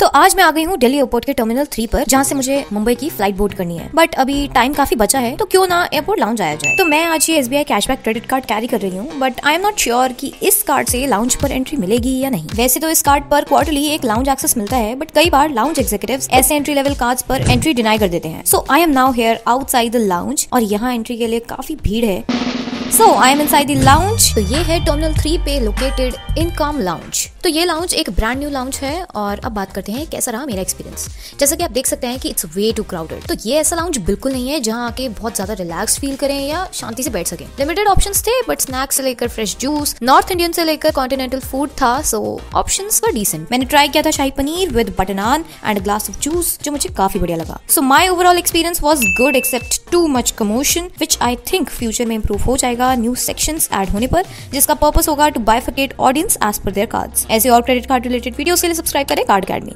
तो आज मैं आ गई हूँ दिल्ली एयरपोर्ट के टर्मिनल थ्री पर, जहाँ से मुझे मुंबई की फ़्लाइट बोर्ड करनी है। बट अभी टाइम काफ़ी बचा है तो क्यों ना एयरपोर्ट लाउंज आया जाए। तो मैं आज ये Ace cashback credit card carry कर रही हूँ but I am not sure की इस कार्ड से लाउंज पर एंट्री मिलेगी या नहीं। वैसे तो इस कार्ड पर क्वार्टरली एक लाउंज एक्सेस मिलता है बट कई बार लाउंज एग्जीक्यूटिव ऐसे एंट्री लेवल कार्ड पर एंट्री डिनाई कर देते हैं। So I am now here outside the lounge और यहाँ एंट्री के लिए काफ़ी भीड़ है। So I am inside lounge तो ये है टर्मिनल थ्री पे लोकेटेड इनकॉम लाउंज तो ये लाउंज एक ब्रांड न्यू लाउंज है और अब बात करते हैं कैसा रहा मेरा एक्सपीरियंस जैसा कि आप देख सकते हैं कि इट्स वे टू क्राउडेड तो ये ऐसा लाउंज बिल्कुल नहीं है जहाँ आके बहुत ज़्यादा रिलैक्स फील करें या शांति से बैठ सके. लिमिटेड ऑप्शन थे बट स्नैक्स से लेकर फ्रेश जूस नॉर्थ इंडियन से लेकर कॉन्टिनेंटल फ़ूड था सो ऑप्शन वर डिसेंट मैंने ट्राई किया था shahi paneer with butter naan and glass of juice जो मुझे काफ़ी बढ़िया लगा. So my overall experience was good except too much commotion which I think future में इंप्रूव हो जाएगा. न्यू सेक्शन एड होने पर, जिसका पर्पस होगा to bifurcate audience as per their card ऐसे और क्रेडिट कार्ड रिलेटेड वीडियो के लिए सब्सक्राइब करें कार्ड अकेडमी